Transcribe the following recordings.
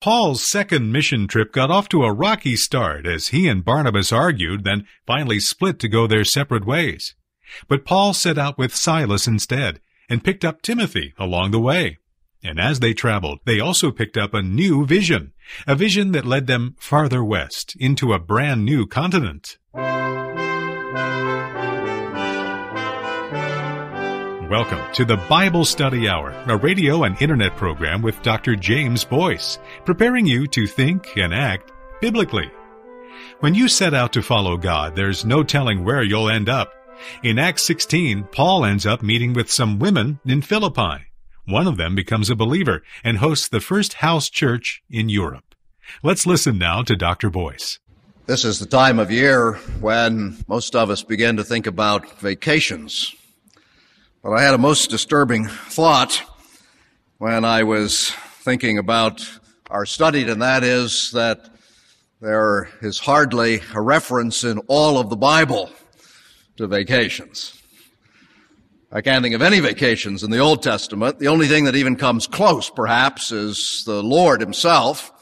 Paul's second mission trip got off to a rocky start as he and Barnabas argued, then finally split to go their separate ways. But Paul set out with Silas instead and picked up Timothy along the way. And as they traveled, they also picked up a new vision, a vision that led them farther west into a brand new continent. Welcome to the Bible Study Hour, a radio and internet program with Dr. James Boice, preparing you to think and act biblically. When you set out to follow God, there's no telling where you'll end up. In Acts 16, Paul ends up meeting with some women in Philippi. One of them becomes a believer and hosts the first house church in Europe. Let's listen now to Dr. Boice. This is the time of year when most of us begin to think about vacations. But I had a most disturbing thought when I was thinking about our study, and that is that there is hardly a reference in all of the Bible to vacations. I can't think of any vacations in the Old Testament. The only thing that even comes close, perhaps, is the Lord himself,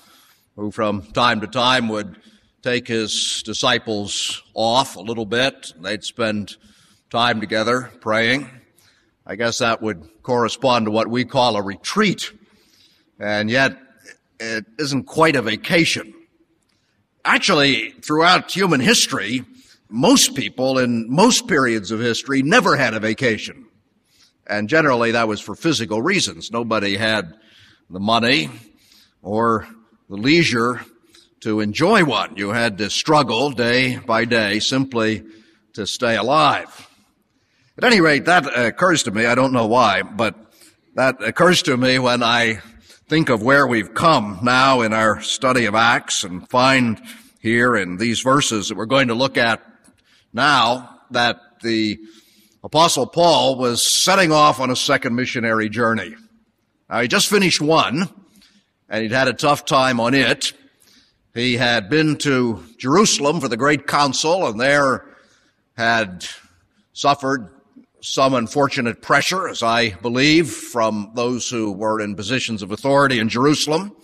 who from time to time would take his disciples off a little bit. They'd spend time together praying. I guess that would correspond to what we call a retreat. And yet, it isn't quite a vacation. Actually, throughout human history, most people in most periods of history never had a vacation. And generally that was for physical reasons. Nobody had the money or the leisure to enjoy one. You had to struggle day by day simply to stay alive. At any rate, that occurs to me. I don't know why, but that occurs to me when I think of where we've come now in our study of Acts and find here in these verses that we're going to look at now that the Apostle Paul was setting off on a second missionary journey. Now, he just finished one, and he'd had a tough time on it. He had been to Jerusalem for the great council, and there had suffered some unfortunate pressure, as I believe, from those who were in positions of authority in Jerusalem.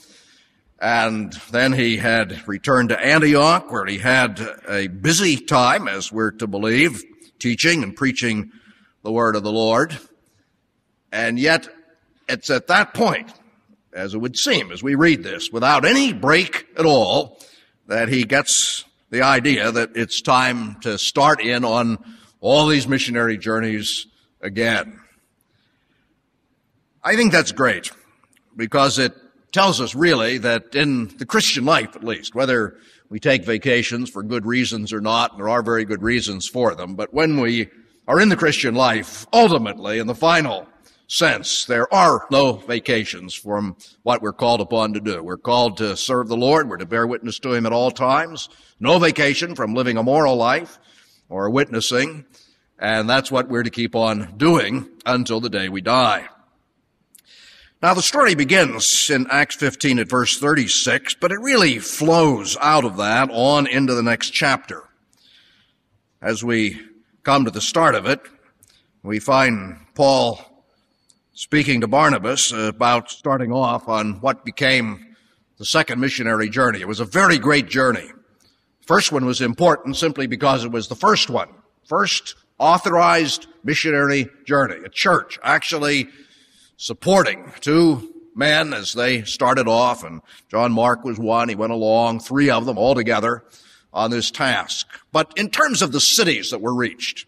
And then he had returned to Antioch, where he had a busy time, as we're to believe, teaching and preaching the word of the Lord. And yet, it's at that point, as it would seem, as we read this, without any break at all, that he gets the idea that it's time to start in on all these missionary journeys again. I think that's great because it tells us really that in the Christian life, at least, whether we take vacations for good reasons or not, there are very good reasons for them, but when we are in the Christian life, ultimately, in the final sense, there are no vacations from what we're called upon to do. We're called to serve the Lord. We're to bear witness to Him at all times. No vacation from living a moral life or witnessing, and that's what we're to keep on doing until the day we die. Now the story begins in Acts 15 at verse 36, but it really flows out of that on into the next chapter. As we come to the start of it, we find Paul speaking to Barnabas about starting off on what became the second missionary journey. It was a very great journey. First one was important simply because it was the first one. First authorized missionary journey. A church actually supporting two men as they started off and John Mark was one. He went along, three of them all together on this task. But in terms of the cities that were reached,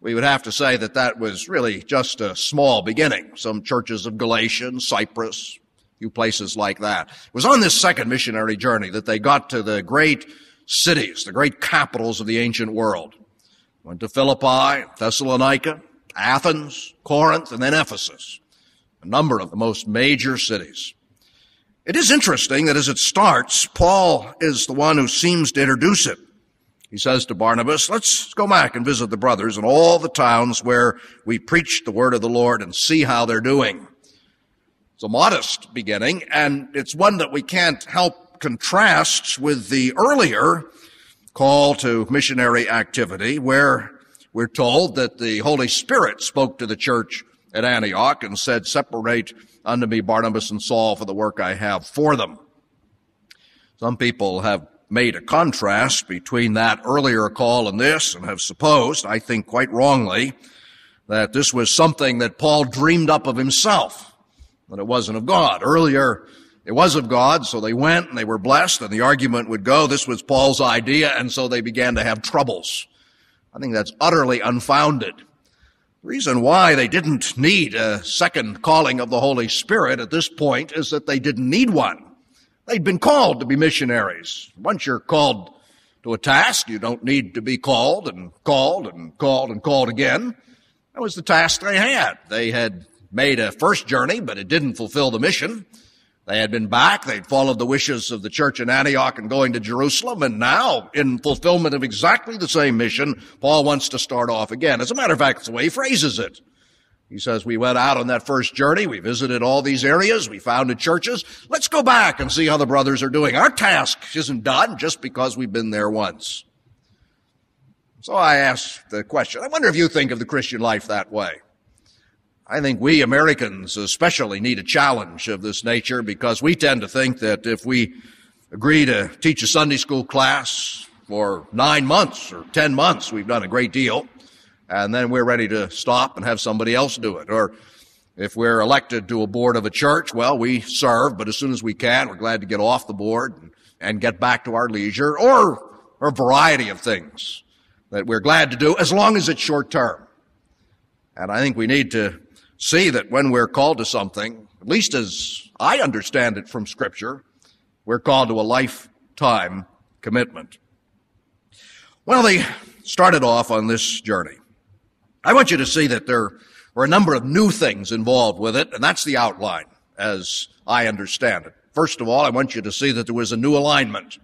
we would have to say that that was really just a small beginning. Some churches of Galatia, Cyprus, a few places like that. It was on this second missionary journey that they got to the great cities, the great capitals of the ancient world. Went to Philippi, Thessalonica, Athens, Corinth, and then Ephesus. A number of the most major cities. It is interesting that as it starts, Paul is the one who seems to introduce it. He says to Barnabas, let's go back and visit the brothers in all the towns where we preached the word of the Lord and see how they're doing. It's a modest beginning, and it's one that we can't help contrast with the earlier call to missionary activity where we're told that the Holy Spirit spoke to the church at Antioch and said, separate unto me Barnabas and Saul for the work I have for them. Some people have made a contrast between that earlier call and this and have supposed, I think quite wrongly, that this was something that Paul dreamed up of himself, that it wasn't of God. Earlier, it was of God, so they went and they were blessed, and the argument would go, this was Paul's idea, and so they began to have troubles. I think that's utterly unfounded. The reason why they didn't need a second calling of the Holy Spirit at this point is that they didn't need one. They'd been called to be missionaries. Once you're called to a task, you don't need to be called and called and called and called again. That was the task they had. They had made a first journey, but it didn't fulfill the mission. They had been back. They'd followed the wishes of the church in Antioch and going to Jerusalem. And now, in fulfillment of exactly the same mission, Paul wants to start off again. As a matter of fact, it's the way he phrases it. He says, we went out on that first journey. We visited all these areas. We founded churches. Let's go back and see how the brothers are doing. Our task isn't done just because we've been there once. So I ask the question, I wonder if you think of the Christian life that way. I think we Americans especially need a challenge of this nature because we tend to think that if we agree to teach a Sunday school class for nine months or ten months, we've done a great deal, and then we're ready to stop and have somebody else do it. Or if we're elected to a board of a church, well, we serve, but as soon as we can, we're glad to get off the board and, and get back to our leisure, or, or a variety of things that we're glad to do as long as it's short term. And I think we need to see that when we're called to something, at least as I understand it from Scripture, we're called to a lifetime commitment. Well, they started off on this journey. I want you to see that there were a number of new things involved with it, and that's the outline as I understand it. First of all, I want you to see that there was a new alignment.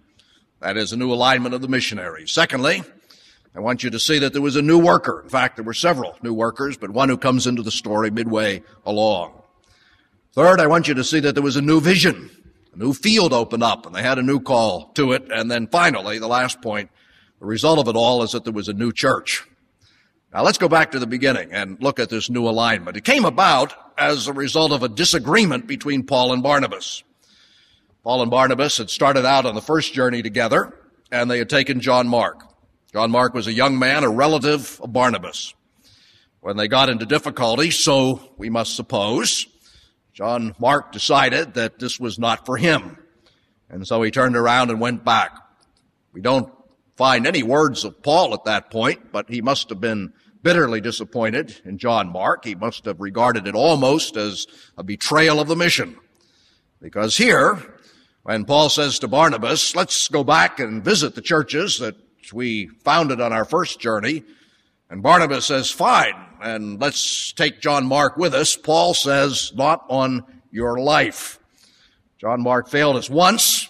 That is a new alignment of the missionaries. Secondly, I want you to see that there was a new worker. In fact, there were several new workers, but one who comes into the story midway along. Third, I want you to see that there was a new vision. A new field opened up and they had a new call to it. And then finally, the last point, the result of it all is that there was a new church. Now let's go back to the beginning and look at this new alignment. It came about as a result of a disagreement between Paul and Barnabas. Paul and Barnabas had started out on the first journey together and they had taken John Mark. John Mark was a young man, a relative of Barnabas. When they got into difficulty, so we must suppose, John Mark decided that this was not for him. And so he turned around and went back. We don't find any words of Paul at that point, but he must have been bitterly disappointed in John Mark. He must have regarded it almost as a betrayal of the mission. Because here, when Paul says to Barnabas, let's go back and visit the churches that we founded on our first journey. And Barnabas says, fine, and let's take John Mark with us. Paul says, not on your life. John Mark failed us once.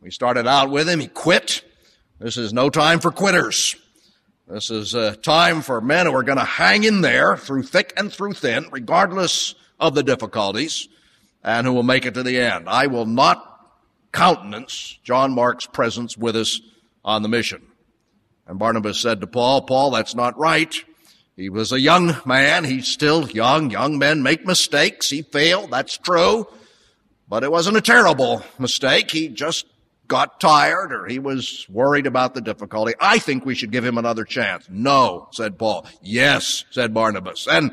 We started out with him. He quit. This is no time for quitters. This is a time for men who are going to hang in there through thick and through thin, regardless of the difficulties, and who will make it to the end. I will not countenance John Mark's presence with us on the mission. And Barnabas said to Paul, Paul, that's not right. He was a young man. He's still young. Young men make mistakes. He failed. That's true. But it wasn't a terrible mistake. He just got tired or he was worried about the difficulty. I think we should give him another chance. No, said Paul. Yes, said Barnabas. And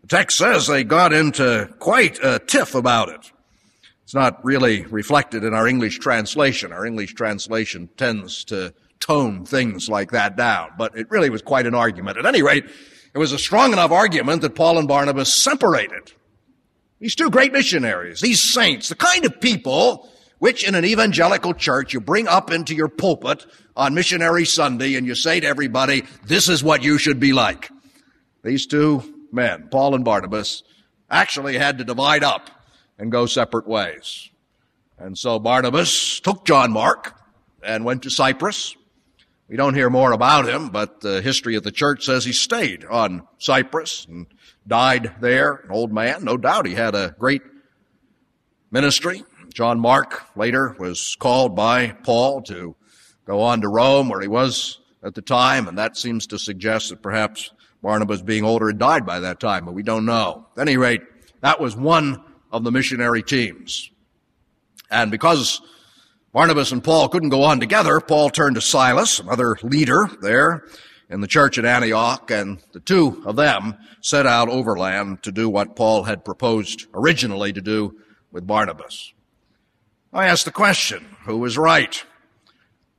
the text says they got into quite a tiff about it. It's not really reflected in our English translation. Our English translation tends to tone things like that down. But it really was quite an argument. At any rate, it was a strong enough argument that Paul and Barnabas separated. These two great missionaries, these saints, the kind of people which in an evangelical church you bring up into your pulpit on missionary Sunday and you say to everybody, this is what you should be like. These two men, Paul and Barnabas, actually had to divide up and go separate ways. And so Barnabas took John Mark and went to Cyprus. We don't hear more about him, but the history of the church says he stayed on Cyprus and died there, an old man. No doubt he had a great ministry. John Mark later was called by Paul to go on to Rome where he was at the time, and that seems to suggest that perhaps Barnabas being older had died by that time, but we don't know. At any rate, that was one of the missionary teams. And because Barnabas and Paul couldn't go on together. Paul turned to Silas, another leader there in the church at Antioch, and the two of them set out overland to do what Paul had proposed originally to do with Barnabas. I asked the question, who was right?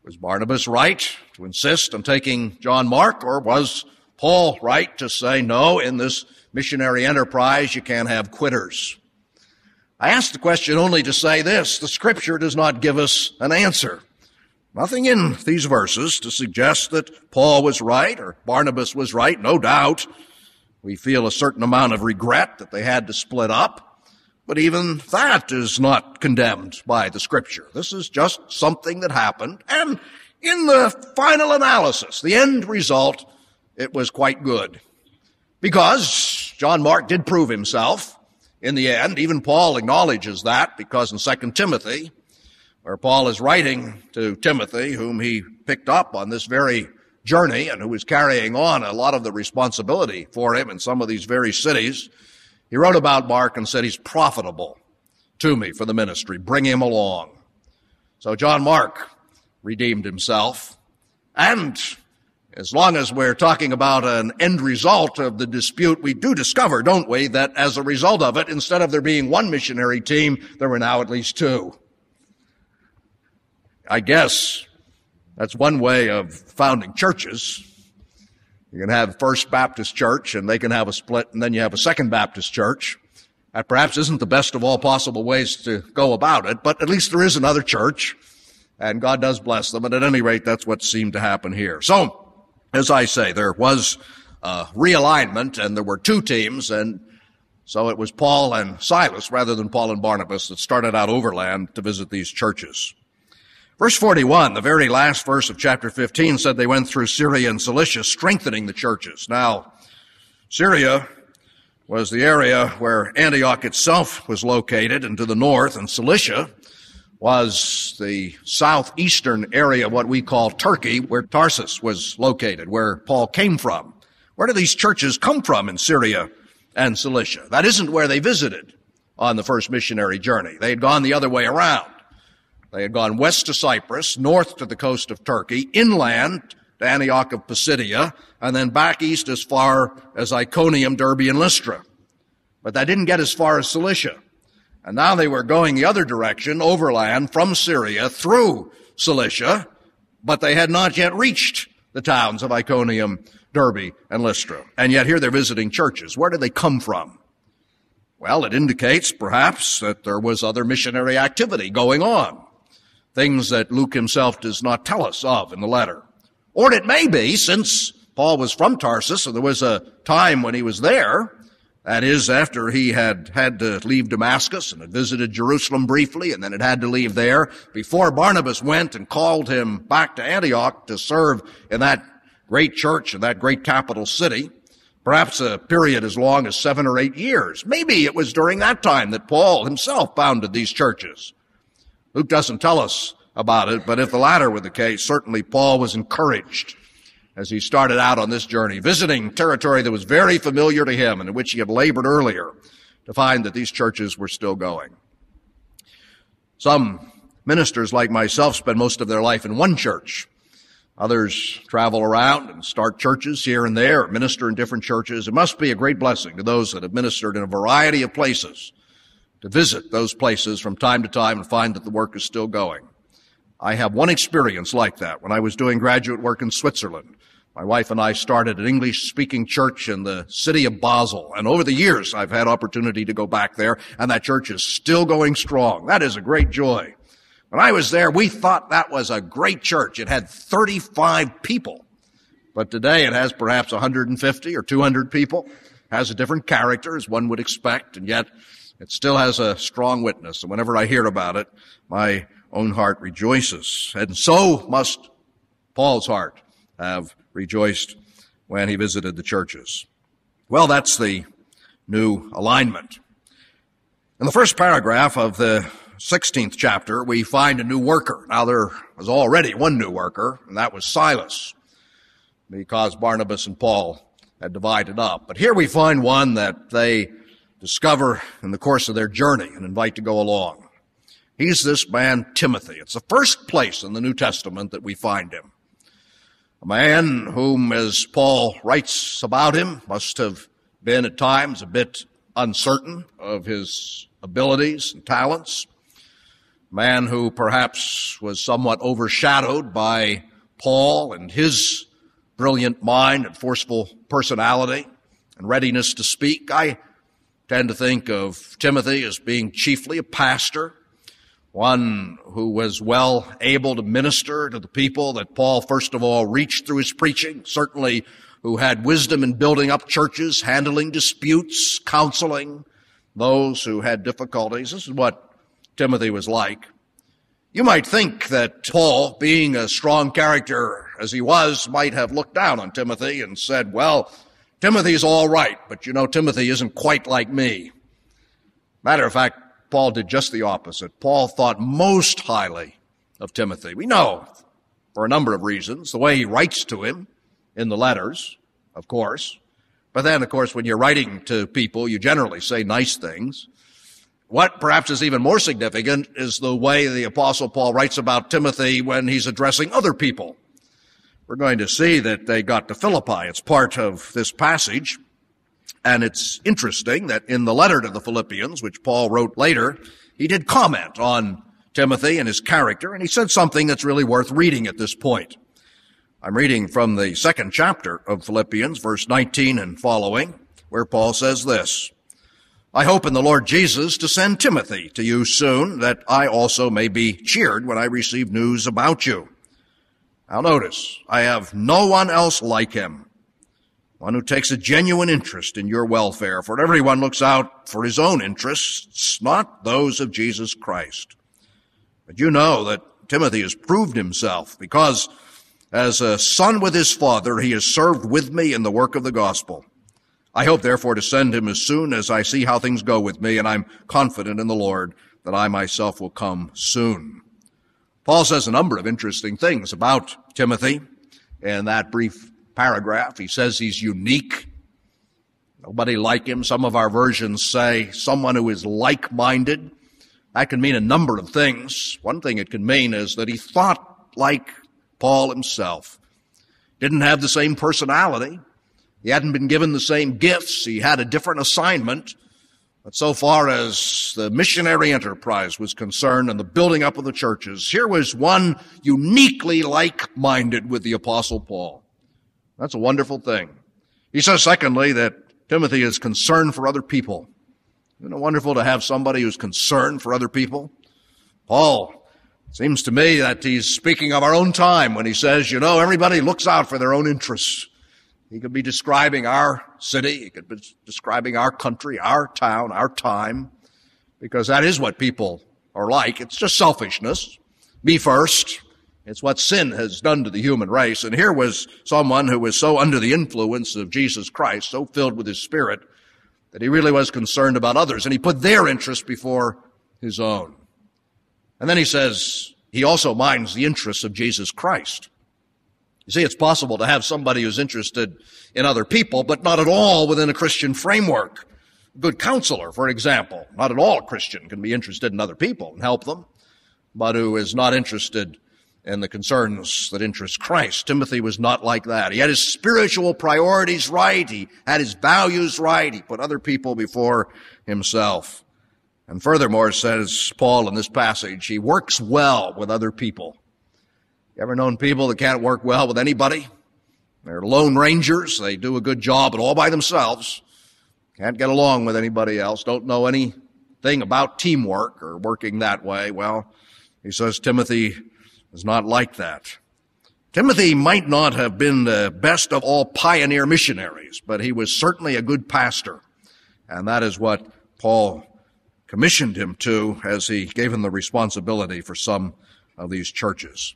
Was Barnabas right to insist on taking John Mark, or was Paul right to say, no, in this missionary enterprise you can't have quitters? I asked the question only to say this, the scripture does not give us an answer. Nothing in these verses to suggest that Paul was right or Barnabas was right, no doubt. We feel a certain amount of regret that they had to split up. But even that is not condemned by the scripture. This is just something that happened. And in the final analysis, the end result, it was quite good. Because John Mark did prove himself in the end. Even Paul acknowledges that because in 2 Timothy, where Paul is writing to Timothy, whom he picked up on this very journey and who was carrying on a lot of the responsibility for him in some of these very cities, he wrote about Mark and said, He's profitable to me for the ministry. Bring him along. So John Mark redeemed himself. And as long as we're talking about an end result of the dispute, we do discover, don't we, that as a result of it, instead of there being one missionary team, there were now at least two. I guess that's one way of founding churches. You can have First Baptist Church and they can have a split and then you have a Second Baptist Church. That perhaps isn't the best of all possible ways to go about it, but at least there is another church and God does bless them. And at any rate, that's what seemed to happen here. So, as I say, there was a realignment and there were two teams and so it was Paul and Silas rather than Paul and Barnabas that started out overland to visit these churches. Verse 41, the very last verse of chapter 15 said they went through Syria and Cilicia, strengthening the churches. Now, Syria was the area where Antioch itself was located and to the north, and Cilicia was the southeastern area of what we call Turkey, where Tarsus was located, where Paul came from. Where do these churches come from in Syria and Cilicia? That isn't where they visited on the first missionary journey. They had gone the other way around. They had gone west to Cyprus, north to the coast of Turkey, inland to Antioch of Pisidia, and then back east as far as Iconium, Derbe, and Lystra. But that didn't get as far as Cilicia. And now they were going the other direction, overland from Syria through Cilicia, but they had not yet reached the towns of Iconium, Derbe, and Lystra. And yet here they're visiting churches. Where did they come from? Well, it indicates perhaps that there was other missionary activity going on things that Luke himself does not tell us of in the letter. Or it may be, since Paul was from Tarsus, and there was a time when he was there, that is, after he had had to leave Damascus and had visited Jerusalem briefly and then had had to leave there, before Barnabas went and called him back to Antioch to serve in that great church in that great capital city, perhaps a period as long as seven or eight years. Maybe it was during that time that Paul himself founded these churches. Luke doesn't tell us about it, but if the latter were the case, certainly Paul was encouraged as he started out on this journey, visiting territory that was very familiar to him and in which he had labored earlier, to find that these churches were still going. Some ministers like myself spend most of their life in one church. Others travel around and start churches here and there, minister in different churches. It must be a great blessing to those that have ministered in a variety of places to visit those places from time to time and find that the work is still going. I have one experience like that when I was doing graduate work in Switzerland. My wife and I started an English speaking church in the city of Basel. And over the years, I've had opportunity to go back there and that church is still going strong. That is a great joy. When I was there, we thought that was a great church. It had 35 people. But today it has perhaps 150 or 200 people. Has a different character as one would expect. And yet it still has a strong witness. And whenever I hear about it, my own heart rejoices. And so must Paul's heart have rejoiced when he visited the churches. Well, that's the new alignment. In the first paragraph of the 16th chapter, we find a new worker. Now, there was already one new worker, and that was Silas, because Barnabas and Paul had divided up. But here we find one that they discover in the course of their journey and invite to go along. He's this man, Timothy. It's the first place in the New Testament that we find him. A man whom, as Paul writes about him, must have been at times a bit uncertain of his abilities and talents. A man who perhaps was somewhat overshadowed by Paul and his brilliant mind and forceful personality and readiness to speak. I tend to think of Timothy as being chiefly a pastor, one who was well able to minister to the people that Paul first of all reached through his preaching, certainly who had wisdom in building up churches, handling disputes, counseling those who had difficulties. This is what Timothy was like. You might think that Paul, being a strong character as he was, might have looked down on Timothy and said, well, Timothy's all right, but you know, Timothy isn't quite like me. Matter of fact, Paul did just the opposite. Paul thought most highly of Timothy. We know for a number of reasons. The way he writes to him in the letters, of course. But then, of course, when you're writing to people, you generally say nice things. What perhaps is even more significant is the way the apostle Paul writes about Timothy when he's addressing other people. We're going to see that they got to Philippi. It's part of this passage. And it's interesting that in the letter to the Philippians, which Paul wrote later, he did comment on Timothy and his character, and he said something that's really worth reading at this point. I'm reading from the second chapter of Philippians, verse 19 and following, where Paul says this, I hope in the Lord Jesus to send Timothy to you soon, that I also may be cheered when I receive news about you. Now notice, I have no one else like him. One who takes a genuine interest in your welfare, for everyone looks out for his own interests, not those of Jesus Christ. But you know that Timothy has proved himself because as a son with his father, he has served with me in the work of the gospel. I hope therefore to send him as soon as I see how things go with me, and I'm confident in the Lord that I myself will come soon. Paul says a number of interesting things about Timothy in that brief paragraph. He says he's unique. Nobody like him. Some of our versions say someone who is like-minded. That can mean a number of things. One thing it can mean is that he thought like Paul himself. Didn't have the same personality. He hadn't been given the same gifts. He had a different assignment. But so far as the missionary enterprise was concerned and the building up of the churches, here was one uniquely like-minded with the apostle Paul. That's a wonderful thing. He says, secondly, that Timothy is concerned for other people. Isn't it wonderful to have somebody who's concerned for other people? Paul seems to me that he's speaking of our own time when he says, you know, everybody looks out for their own interests. He could be describing our city. He could be describing our country, our town, our time, because that is what people are like. It's just selfishness. Me first. It's what sin has done to the human race. And here was someone who was so under the influence of Jesus Christ, so filled with his spirit, that he really was concerned about others. And he put their interests before his own. And then he says, he also minds the interests of Jesus Christ. You see, it's possible to have somebody who's interested in other people, but not at all within a Christian framework. A good counselor, for example, not at all a Christian, can be interested in other people and help them, but who is not interested in the concerns that interest Christ. Timothy was not like that. He had his spiritual priorities right. He had his values right. He put other people before himself. And furthermore, says Paul in this passage, he works well with other people. You ever known people that can't work well with anybody? They're lone rangers. They do a good job, but all by themselves. Can't get along with anybody else. Don't know anything about teamwork or working that way. Well, he says Timothy is not like that. Timothy might not have been the best of all pioneer missionaries, but he was certainly a good pastor. And that is what Paul commissioned him to as he gave him the responsibility for some of these churches.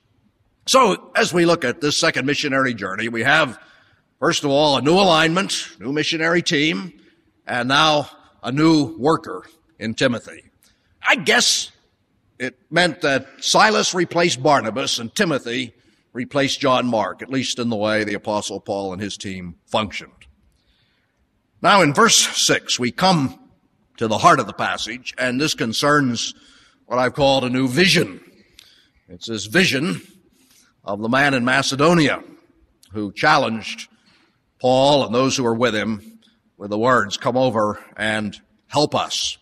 So, as we look at this second missionary journey, we have, first of all, a new alignment, new missionary team, and now a new worker in Timothy. I guess it meant that Silas replaced Barnabas and Timothy replaced John Mark, at least in the way the apostle Paul and his team functioned. Now in verse 6, we come to the heart of the passage, and this concerns what I've called a new vision. It's this vision of the man in Macedonia who challenged Paul and those who were with him with the words, come over and help us.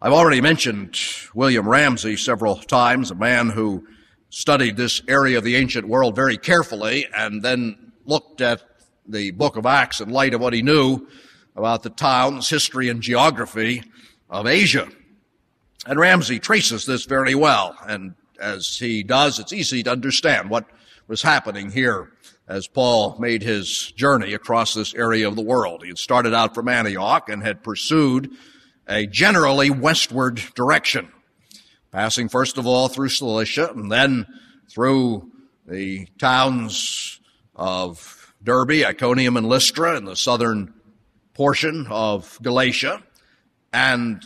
I've already mentioned William Ramsay several times, a man who studied this area of the ancient world very carefully and then looked at the book of Acts in light of what he knew about the towns, history, and geography of Asia. And Ramsay traces this very well. And as he does, it's easy to understand what was happening here as Paul made his journey across this area of the world. He had started out from Antioch and had pursued a generally westward direction passing first of all through Cilicia and then through the towns of Derbe, Iconium, and Lystra in the southern portion of Galatia. And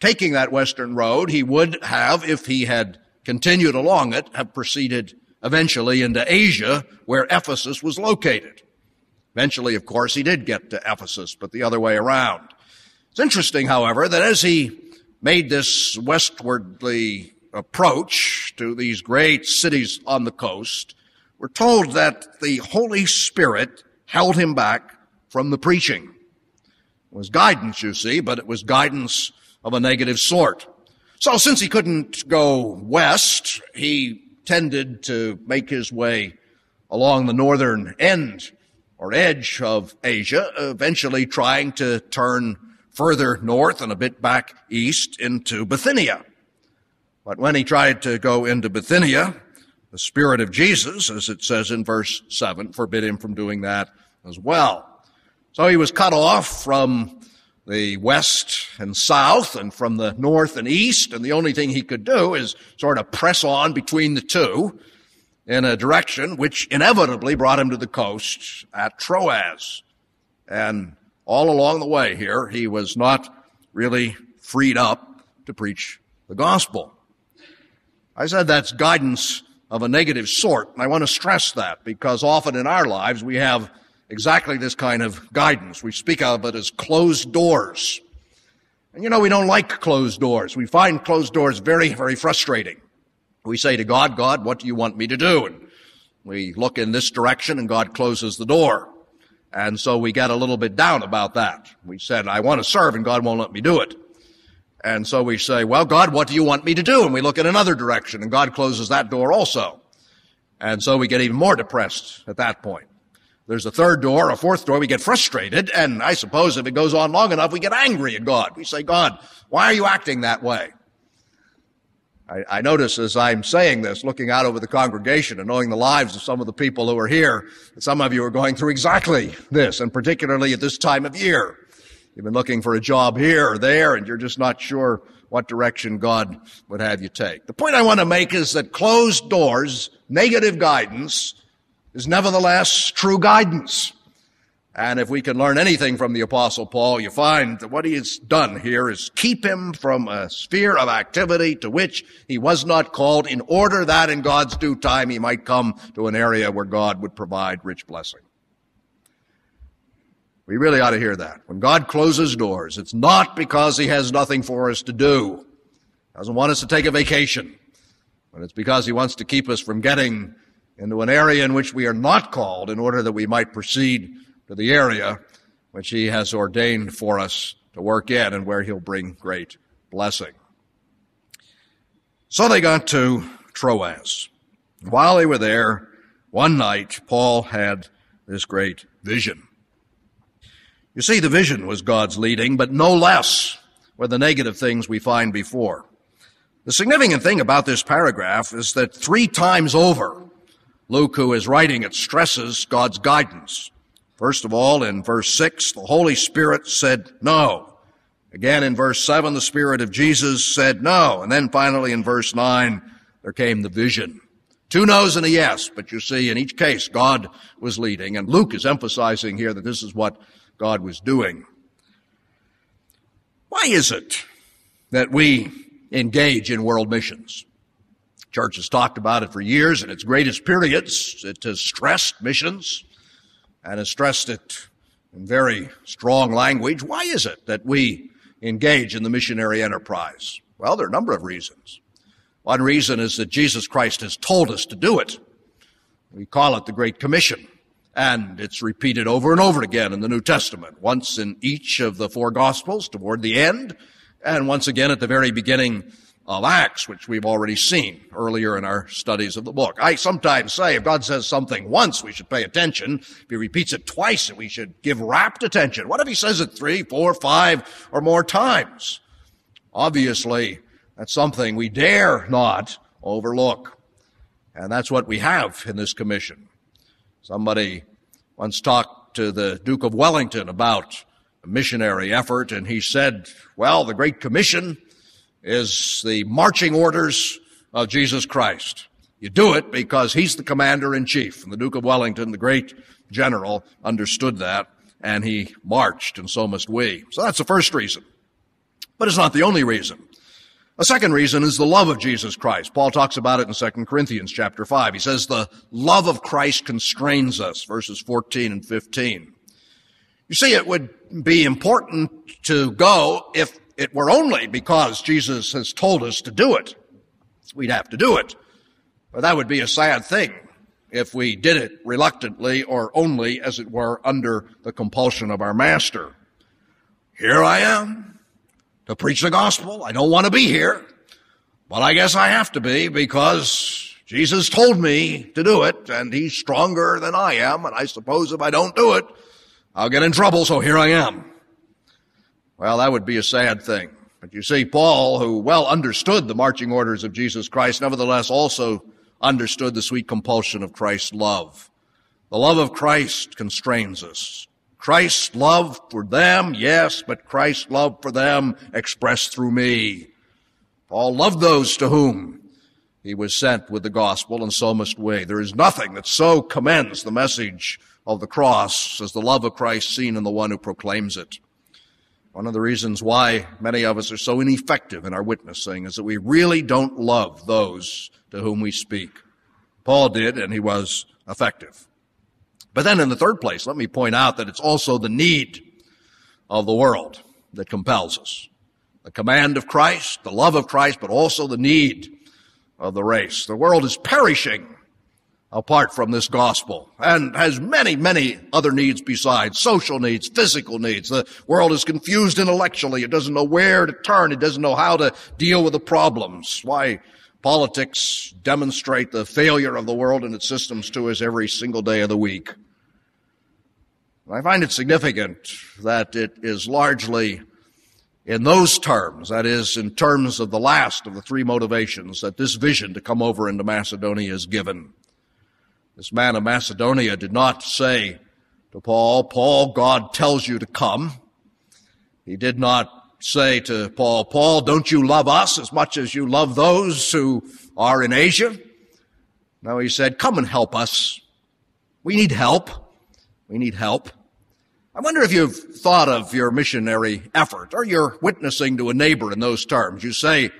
taking that western road, he would have, if he had continued along it, have proceeded eventually into Asia, where Ephesus was located. Eventually, of course, he did get to Ephesus, but the other way around. It's interesting, however, that as he made this westwardly approach to these great cities on the coast, we're told that the Holy Spirit held him back from the preaching. It was guidance, you see, but it was guidance of a negative sort. So since he couldn't go west, he tended to make his way along the northern end or edge of Asia, eventually trying to turn further north and a bit back east into Bithynia. But when he tried to go into Bithynia, the Spirit of Jesus, as it says in verse 7, forbid him from doing that as well. So he was cut off from the west and south and from the north and east, and the only thing he could do is sort of press on between the two in a direction which inevitably brought him to the coast at Troas. And all along the way here, he was not really freed up to preach the gospel. I said that's guidance of a negative sort, and I want to stress that because often in our lives we have exactly this kind of guidance. We speak of it as closed doors. And you know, we don't like closed doors. We find closed doors very, very frustrating. We say to God, God, what do you want me to do? And we look in this direction and God closes the door. And so we got a little bit down about that. We said, I want to serve and God won't let me do it. And so we say, well, God, what do you want me to do? And we look in another direction and God closes that door also. And so we get even more depressed at that point. There's a third door, a fourth door, we get frustrated, and I suppose if it goes on long enough, we get angry at God. We say, God, why are you acting that way? I, I, notice as I'm saying this, looking out over the congregation and knowing the lives of some of the people who are here, that some of you are going through exactly this, and particularly at this time of year. You've been looking for a job here or there, and you're just not sure what direction God would have you take. The point I want to make is that closed doors, negative guidance, is nevertheless true guidance. And if we can learn anything from the apostle Paul, you find that what he has done here is keep him from a sphere of activity to which he was not called in order that in God's due time he might come to an area where God would provide rich blessing. We really ought to hear that. When God closes doors, it's not because he has nothing for us to do. He doesn't want us to take a vacation. But it's because he wants to keep us from getting into an area in which we are not called in order that we might proceed to the area which he has ordained for us to work in and where he'll bring great blessing. So they got to Troas. While they were there, one night, Paul had this great vision. You see, the vision was God's leading, but no less were the negative things we find before. The significant thing about this paragraph is that three times over, Luke, who is writing it, stresses God's guidance. First of all, in verse 6, the Holy Spirit said no. Again, in verse 7, the Spirit of Jesus said no. And then finally, in verse 9, there came the vision. Two no's and a yes, but you see, in each case, God was leading. And Luke is emphasizing here that this is what God was doing. Why is it that we engage in world missions? Church has talked about it for years in its greatest periods. It has stressed missions and has stressed it in very strong language. Why is it that we engage in the missionary enterprise? Well, there are a number of reasons. One reason is that Jesus Christ has told us to do it. We call it the Great Commission. And it's repeated over and over again in the New Testament, once in each of the four Gospels toward the end, and once again at the very beginning of Acts, which we've already seen earlier in our studies of the book. I sometimes say if God says something once, we should pay attention. If he repeats it twice, we should give rapt attention. What if he says it three, four, five, or more times? Obviously, that's something we dare not overlook. And that's what we have in this commission. Somebody once talked to the Duke of Wellington about a missionary effort, and he said, well, the Great Commission is the marching orders of Jesus Christ. You do it because he's the commander in chief. And the Duke of Wellington, the great general, understood that, and he marched, and so must we. So that's the first reason. But it's not the only reason. A second reason is the love of Jesus Christ. Paul talks about it in 2 Corinthians chapter 5. He says the love of Christ constrains us, verses 14 and 15. You see, it would be important to go if it were only because Jesus has told us to do it. We'd have to do it. But that would be a sad thing if we did it reluctantly or only, as it were, under the compulsion of our master. Here I am to preach the gospel. I don't want to be here, but I guess I have to be because Jesus told me to do it and he's stronger than I am. And I suppose if I don't do it, I'll get in trouble. So here I am. Well, that would be a sad thing. But you see, Paul, who well understood the marching orders of Jesus Christ, nevertheless also understood the sweet compulsion of Christ's love. The love of Christ constrains us. Christ's love for them, yes, but Christ's love for them expressed through me. Paul loved those to whom he was sent with the gospel, and so must we. There is nothing that so commends the message of the cross as the love of Christ seen in the one who proclaims it. One of the reasons why many of us are so ineffective in our witnessing is that we really don't love those to whom we speak. Paul did, and he was effective. But then in the third place, let me point out that it's also the need of the world that compels us. The command of Christ, the love of Christ, but also the need of the race. The world is perishing apart from this gospel and has many, many other needs besides social needs, physical needs. The world is confused intellectually. It doesn't know where to turn. It doesn't know how to deal with the problems. Why politics demonstrate the failure of the world and its systems to us every single day of the week. I find it significant that it is largely in those terms, that is, in terms of the last of the three motivations, that this vision to come over into Macedonia is given. This man of Macedonia did not say to Paul, Paul, God tells you to come. He did not say to Paul, Paul, don't you love us as much as you love those who are in Asia? No, he said, come and help us. We need help. We need help. I wonder if you've thought of your missionary effort or your witnessing to a neighbor in those terms. You say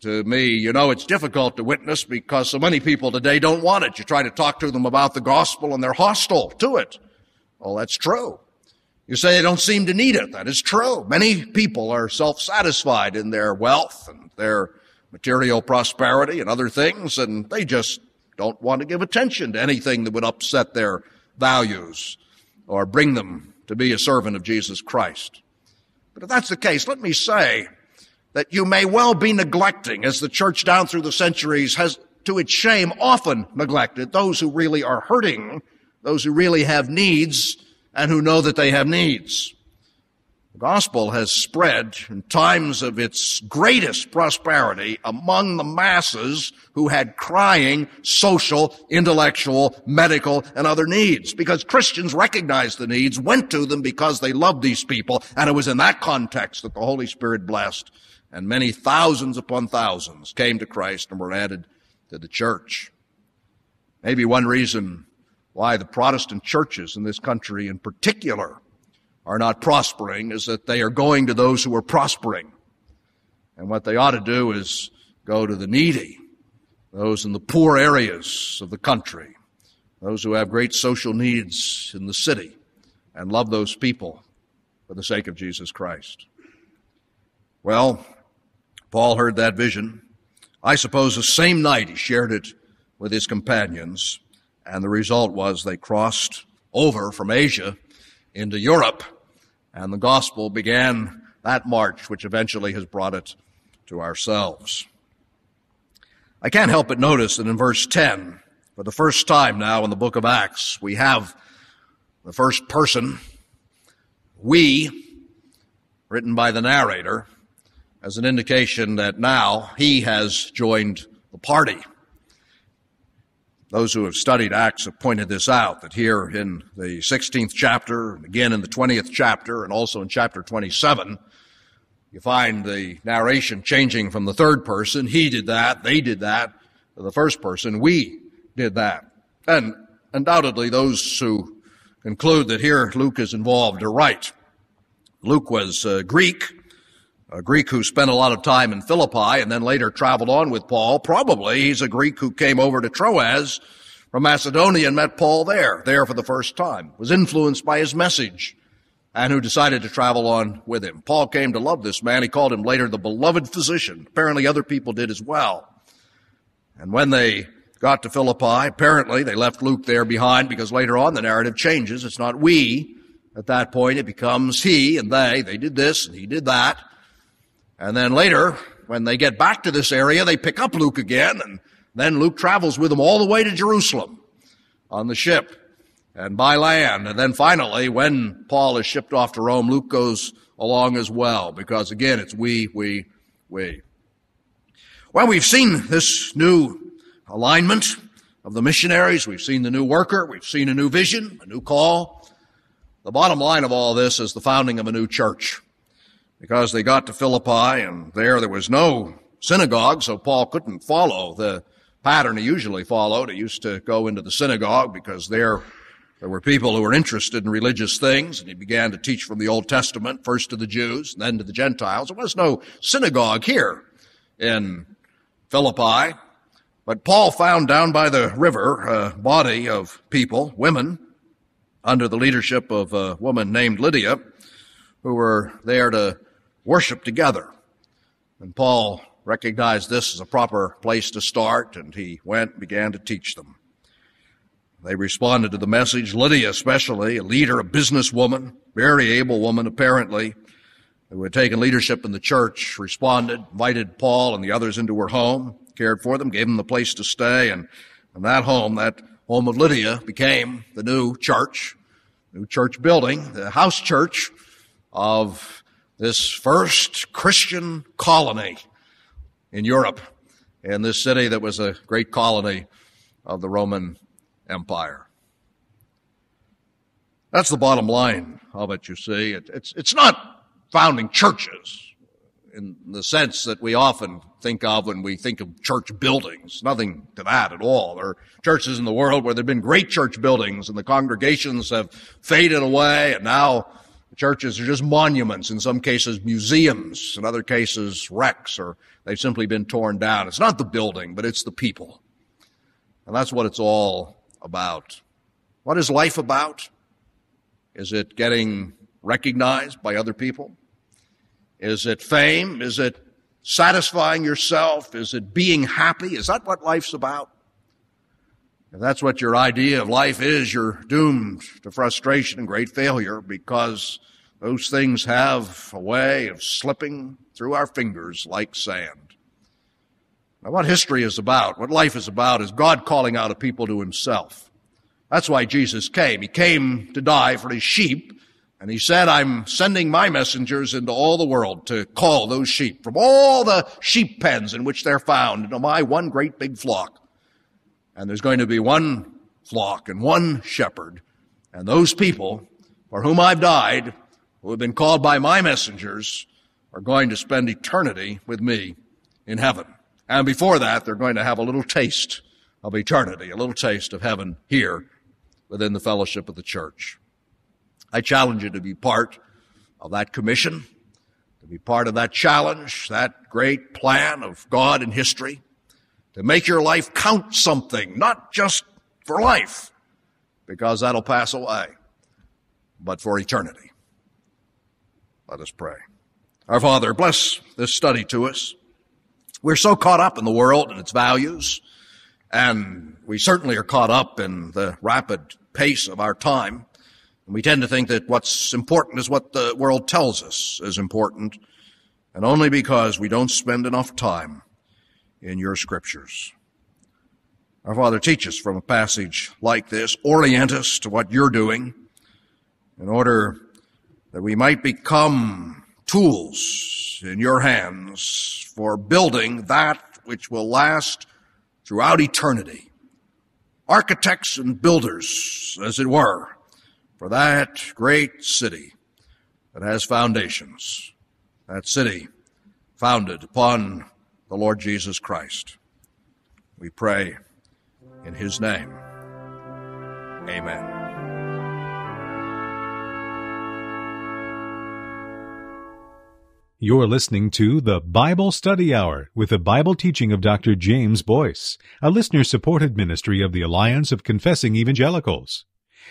to me, you know, it's difficult to witness because so many people today don't want it. You try to talk to them about the gospel and they're hostile to it. Well, that's true. You say they don't seem to need it. That is true. Many people are self-satisfied in their wealth and their material prosperity and other things, and they just don't want to give attention to anything that would upset their values or bring them to be a servant of Jesus Christ. But if that's the case, let me say that you may well be neglecting, as the church down through the centuries has, to its shame, often neglected those who really are hurting, those who really have needs, and who know that they have needs. The gospel has spread in times of its greatest prosperity among the masses who had crying social, intellectual, medical, and other needs. Because Christians recognized the needs, went to them because they loved these people, and it was in that context that the Holy Spirit blessed, and many thousands upon thousands came to Christ and were added to the church. Maybe one reason why the Protestant churches in this country in particular are not prospering is that they are going to those who are prospering. And what they ought to do is go to the needy, those in the poor areas of the country, those who have great social needs in the city, and love those people for the sake of Jesus Christ. Well, Paul heard that vision. I suppose the same night he shared it with his companions, and the result was they crossed over from Asia into Europe, and the gospel began that march, which eventually has brought it to ourselves. I can't help but notice that in verse 10, for the first time now in the book of Acts, we have the first person, we, written by the narrator, as an indication that now he has joined the party. Those who have studied Acts have pointed this out, that here in the 16th chapter, and again in the 20th chapter, and also in chapter 27, you find the narration changing from the third person, he did that, they did that, to the first person, we did that. And undoubtedly those who conclude that here Luke is involved are right. Luke was uh, Greek, a Greek who spent a lot of time in Philippi and then later traveled on with Paul. Probably he's a Greek who came over to Troas from Macedonia and met Paul there, there for the first time, was influenced by his message, and who decided to travel on with him. Paul came to love this man. He called him later the beloved physician. Apparently other people did as well. And when they got to Philippi, apparently they left Luke there behind because later on the narrative changes. It's not we. At that point, it becomes he and they. They did this and he did that. And then later, when they get back to this area, they pick up Luke again, and then Luke travels with them all the way to Jerusalem on the ship and by land. And then finally, when Paul is shipped off to Rome, Luke goes along as well, because again, it's we, we, we. Well, we've seen this new alignment of the missionaries. We've seen the new worker. We've seen a new vision, a new call. The bottom line of all this is the founding of a new church because they got to Philippi and there there was no synagogue, so Paul couldn't follow the pattern he usually followed. He used to go into the synagogue because there there were people who were interested in religious things, and he began to teach from the Old Testament, first to the Jews, then to the Gentiles. There was no synagogue here in Philippi, but Paul found down by the river a body of people, women, under the leadership of a woman named Lydia, who were there to worship together. And Paul recognized this as a proper place to start, and he went and began to teach them. They responded to the message. Lydia, especially, a leader, a businesswoman, very able woman, apparently, who had taken leadership in the church, responded, invited Paul and the others into her home, cared for them, gave them the place to stay, and, and that home, that home of Lydia, became the new church, new church building, the house church of this first Christian colony in Europe, in this city that was a great colony of the Roman Empire. That's the bottom line of it, you see. It, it's, it's not founding churches in the sense that we often think of when we think of church buildings. Nothing to that at all. There are churches in the world where there have been great church buildings and the congregations have faded away and now Churches are just monuments, in some cases museums, in other cases wrecks, or they've simply been torn down. It's not the building, but it's the people. And that's what it's all about. What is life about? Is it getting recognized by other people? Is it fame? Is it satisfying yourself? Is it being happy? Is that what life's about? If that's what your idea of life is, you're doomed to frustration and great failure because those things have a way of slipping through our fingers like sand. Now, what history is about, what life is about, is God calling out a people to himself. That's why Jesus came. He came to die for his sheep, and he said, I'm sending my messengers into all the world to call those sheep from all the sheep pens in which they're found into my one great big flock. And there's going to be one flock and one shepherd. And those people for whom I've died, who have been called by my messengers, are going to spend eternity with me in heaven. And before that, they're going to have a little taste of eternity, a little taste of heaven here within the fellowship of the church. I challenge you to be part of that commission, to be part of that challenge, that great plan of God in history, to make your life count something, not just for life, because that'll pass away, but for eternity. Let us pray. Our Father, bless this study to us. We're so caught up in the world and its values, and we certainly are caught up in the rapid pace of our time. And we tend to think that what's important is what the world tells us is important, and only because we don't spend enough time in your scriptures. Our Father, teach us from a passage like this, orient us to what you're doing in order that we might become tools in your hands for building that which will last throughout eternity. Architects and builders, as it were, for that great city that has foundations. That city founded upon the Lord Jesus Christ. We pray in his name. Amen. You're listening to the Bible Study Hour with the Bible teaching of Dr. James Boice, a listener supported ministry of the Alliance of Confessing Evangelicals.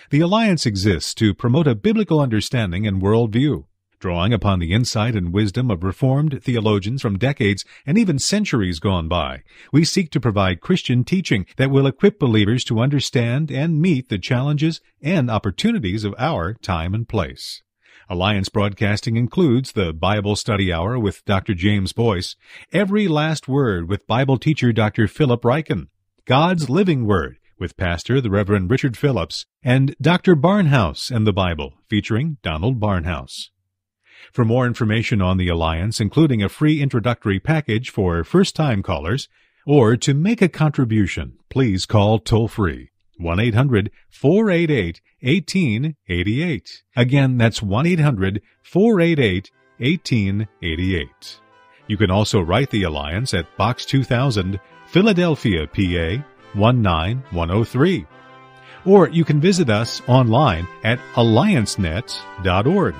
The Alliance exists to promote a biblical understanding and worldview, drawing upon the insight and wisdom of Reformed theologians from decades and even centuries gone by. We seek to provide Christian teaching that will equip believers to understand and meet the challenges and opportunities of our time and place. Alliance Broadcasting includes the Bible Study Hour with Dr. James Boice, Every Last Word with Bible teacher Dr. Philip Ryken, God's Living Word with Pastor the Reverend Richard Phillips, and Dr. Barnhouse and the Bible featuring Donald Barnhouse. For more information on the Alliance, including a free introductory package for first-time callers, or to make a contribution, please call toll free 1 800 488 1888. Again, that's 1 800 488 1888. You can also write the Alliance at Box 2000, Philadelphia, PA 19103. Or you can visit us online at alliancenet.org.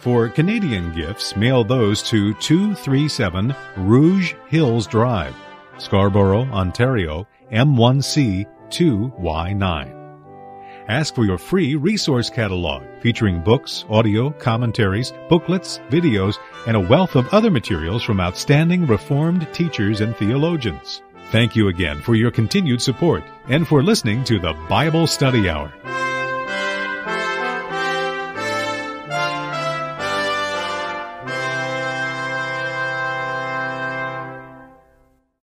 For Canadian gifts, mail those to 237 Rouge Hills Drive, Scarborough, Ontario, M1C 2Y9. Ask for your free resource catalog featuring books, audio, commentaries, booklets, videos, and a wealth of other materials from outstanding Reformed teachers and theologians. Thank you again for your continued support and for listening to the Bible Study Hour.